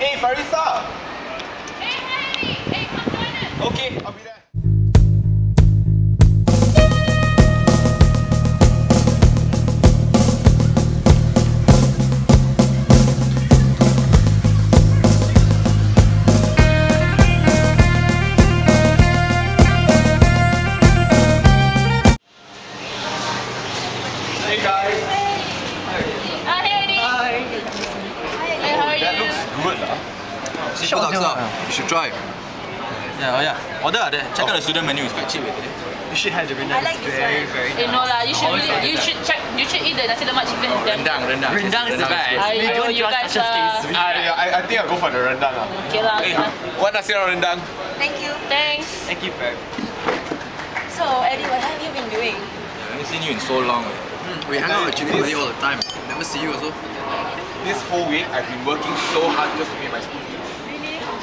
Hey, Farisa! Hey, Heidi! Hey, come join us! Okay, I'll be there. Hey guys! Hey! Hi. Seafood laksa. You should try. Yeah, oh yeah. Order ada. Check out the student menu. It's quite cheap actually. You should have the rendang. I like It's this very, one. very Eh, no lah. You should Always really, like you should check. You should eat the nasi lemak chicken. It's damn Rendang, rendang. Rendang is the best. I know you guys such are. taste. Yeah, I, I think I'll go for the rendang lah. Okay lah. Hey, okay what nasi lemak rendang? Thank you. Thanks. Thank you, Fab. So, Eddie, what have you been doing? I haven't seen you in so long. We hang out with Chili Padi all the time. Never see you also. This whole week I've been working so hard just to pay my school fees.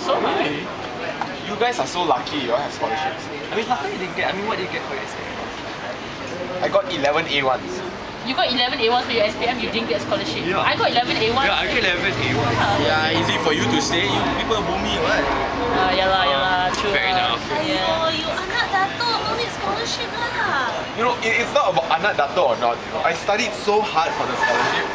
Really? So hard. You guys are so lucky. You all have scholarships. I mean, how come you didn't get? I mean, what did you get for your SPM? I got 11 A1s. You got 11 A1s for your SPM. You didn't get scholarship. Yeah. I got 11 A1s. Yeah, I get 11 A1. Yeah, easy for you to say. You people boom me, what? Ah, yeah lah, yeah lah. True. Fair lah. enough. Yeah. Aiyo, you anak dato, no need scholarship lah. You know, it, it's not about anak dato or not. I studied so hard for the scholarship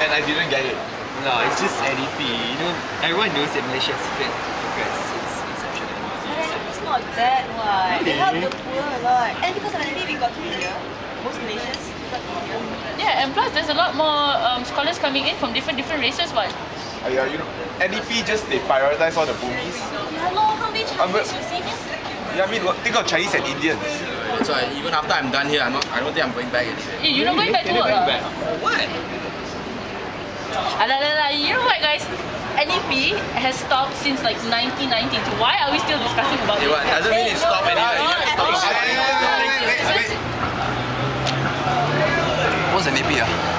and I didn't get it. No, it's just NEP. You know, everyone knows that Malaysia is fit because it's inception. But it's not that one. They help the poor a lot. And because of NEP, we got to India. Most Malaysians got to India. Yeah, and plus there's a lot more um, scholars coming in from different different races, but Uh, yeah, you know, NEP just they prioritize all the bumis. Hello, how many I'm Chinese you see here? Yeah, I mean, what- think of Chinese and Indians. That's why even after I'm done here, I'm not. I don't think I'm going back anyway. eh, you're not going back to work. ah? What? You know what, guys? NEP has stopped since like 1992. Why are we still discussing about it? Doesn't mean it stopped anyway. What's NEP? Ah?